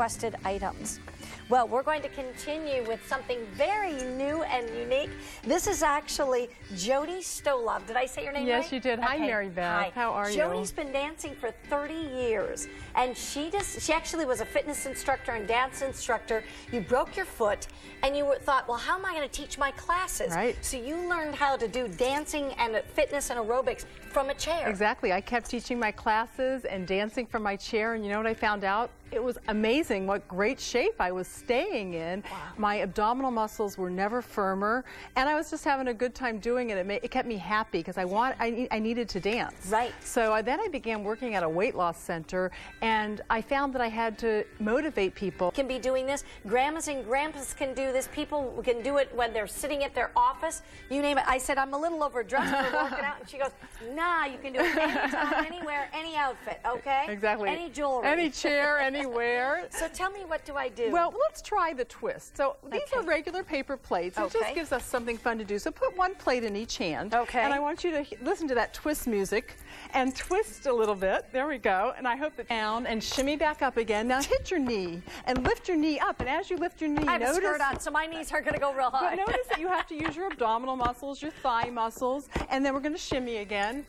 requested items. Well, we're going to continue with something very new and unique. This is actually Jody Stolove. Did I say your name yes, right? you did. Hi, Mary Beth. Hi. How are Jody's you? Jody's been dancing for 30 years, and she just she actually was a fitness instructor and dance instructor. You broke your foot, and you thought, well, how am I going to teach my classes? Right. So you learned how to do dancing and fitness and aerobics from a chair. Exactly. I kept teaching my classes and dancing from my chair, and you know what I found out? It was amazing what great shape I was staying in. Wow. My abdominal muscles were never firmer, and I was just having a good time doing it. It, made, it kept me happy because I want I, I needed to dance. Right. So I, then I began working at a weight loss center, and I found that I had to motivate people. Can be doing this. Grandmas and grandpas can do this. People can do it when they're sitting at their office. You name it. I said I'm a little overdressed for working out, and she goes, Nah, you can do it anytime, anywhere, any outfit. Okay. Exactly. Any jewelry. Any chair. Anywhere. So tell me, what do I do? Well, let's try the twist. So these okay. are regular paper plates. It okay. just gives us something fun to do. So put one plate in each hand. Okay. And I want you to listen to that twist music and twist a little bit. There we go. And I hope that down and shimmy back up again. Now hit your knee and lift your knee up. And as you lift your knee, I have notice, a skirt on, so my knees are going to go real high. But notice that you have to use your abdominal muscles, your thigh muscles, and then we're going to shimmy again.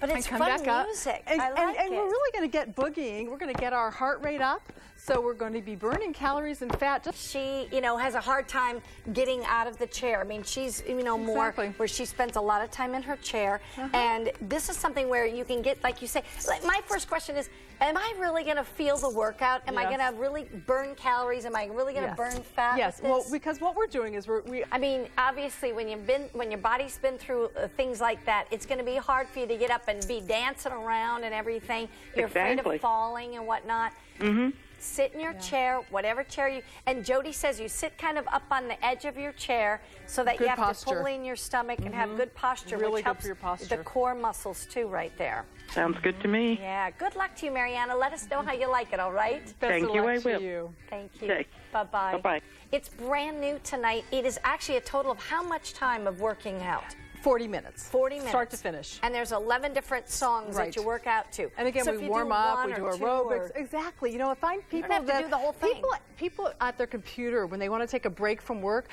But it's come fun back music. And, I like and, and it. we're really going to get boogieing. We're going to get our heart rate up. So we're going to be burning calories and fat. Just she, you know, has a hard time getting out of the chair. I mean, she's, you know, more exactly. where she spends a lot of time in her chair. Uh -huh. And this is something where you can get, like you say, like my first question is, am I really going to feel the workout? Am yes. I going to really burn calories? Am I really going to yes. burn fat? Yes. Well, because what we're doing is we're, we. I mean, obviously, when you've been, when your body's been through uh, things like that, it's going to be hard for you to get up and be dancing around and everything. You're exactly. afraid of falling and whatnot. Mm-hmm. Sit in your yeah. chair, whatever chair you. And Jody says you sit kind of up on the edge of your chair so that good you have posture. to pull in your stomach mm -hmm. and have good posture, really which helps for your posture. the core muscles too, right there. Sounds good to me. Yeah. Good luck to you, Mariana. Let us know how you like it. All right. Best Thank you. I will. You. Thank you. Bye bye. Bye bye. It's brand new tonight. It is actually a total of how much time of working out? 40 minutes. 40 minutes. Start to finish. And there's 11 different songs right. that you work out to. And again, so we warm up, we do aerobics. Or... Exactly. You know, I find people have that to do the whole thing. People, people at their computer, when they want to take a break from work,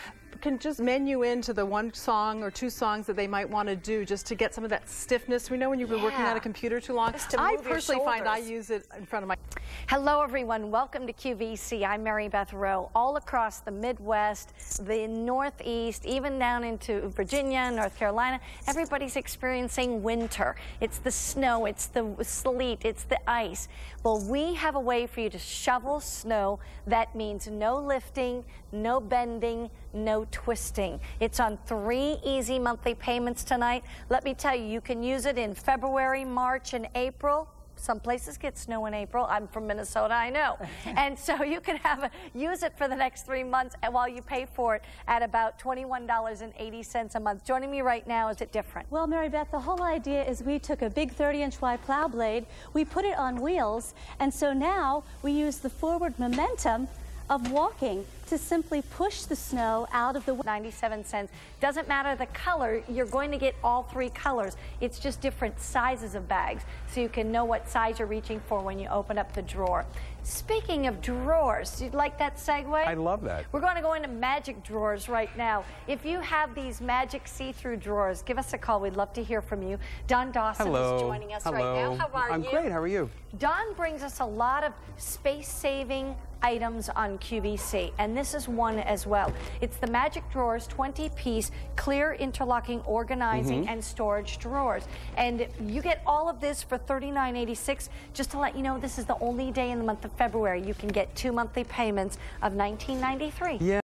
can just menu into the one song or two songs that they might want to do just to get some of that stiffness. We know when you've been yeah. working at a computer too long. I personally find I use it in front of my. Hello, everyone. Welcome to QVC. I'm Mary Beth Roe. All across the Midwest, the Northeast, even down into Virginia, North Carolina, everybody's experiencing winter. It's the snow, it's the sleet, it's the ice. Well, we have a way for you to shovel snow. That means no lifting, no bending, no twisting. It's on three easy monthly payments tonight. Let me tell you, you can use it in February, March, and April. Some places get snow in April. I'm from Minnesota, I know. and so you can have a, use it for the next three months while you pay for it at about $21.80 a month. Joining me right now, is it different? Well, Mary Beth, the whole idea is we took a big 30-inch wide plow blade, we put it on wheels, and so now we use the forward momentum of walking to simply push the snow out of the 97 cents. Doesn't matter the color, you're going to get all three colors. It's just different sizes of bags, so you can know what size you're reaching for when you open up the drawer. Speaking of drawers, you'd like that segue? I love that. We're going to go into magic drawers right now. If you have these magic see-through drawers, give us a call. We'd love to hear from you. Don Dawson Hello. is joining us Hello. right now. How are I'm you? I'm great. How are you? Don brings us a lot of space-saving items on QVC, and this is one as well. It's the Magic Drawers 20-piece clear interlocking organizing mm -hmm. and storage drawers. And you get all of this for $39.86. Just to let you know, this is the only day in the month of February you can get two monthly payments of $19.93. Yeah.